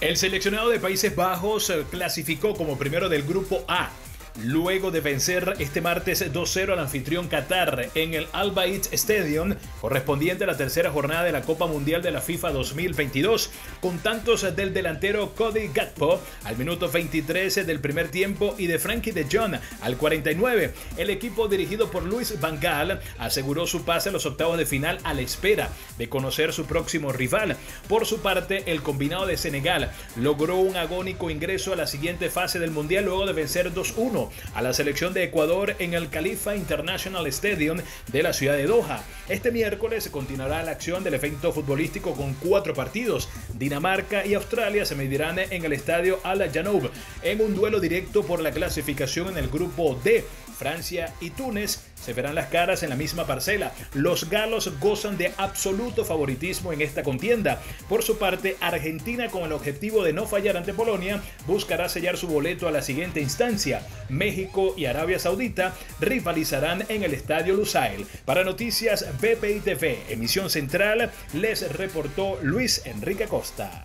El seleccionado de Países Bajos eh, clasificó como primero del grupo A luego de vencer este martes 2-0 al anfitrión Qatar en el Al Bayt Stadium, correspondiente a la tercera jornada de la Copa Mundial de la FIFA 2022, con tantos del delantero Cody Gatpo al minuto 23 del primer tiempo y de Frankie de Jong al 49. El equipo dirigido por Luis Van Gaal aseguró su pase a los octavos de final a la espera de conocer su próximo rival. Por su parte, el combinado de Senegal logró un agónico ingreso a la siguiente fase del Mundial luego de vencer 2-1 a la selección de Ecuador en el Khalifa International Stadium de la ciudad de Doha. Este miércoles continuará la acción del evento futbolístico con cuatro partidos. Dinamarca y Australia se medirán en el estadio Al Janoub en un duelo directo por la clasificación en el grupo D. Francia y Túnez se verán las caras en la misma parcela. Los galos gozan de absoluto favoritismo en esta contienda. Por su parte, Argentina, con el objetivo de no fallar ante Polonia, buscará sellar su boleto a la siguiente instancia. México y Arabia Saudita rivalizarán en el Estadio Lusail. Para Noticias BPI TV, emisión central, les reportó Luis Enrique Costa.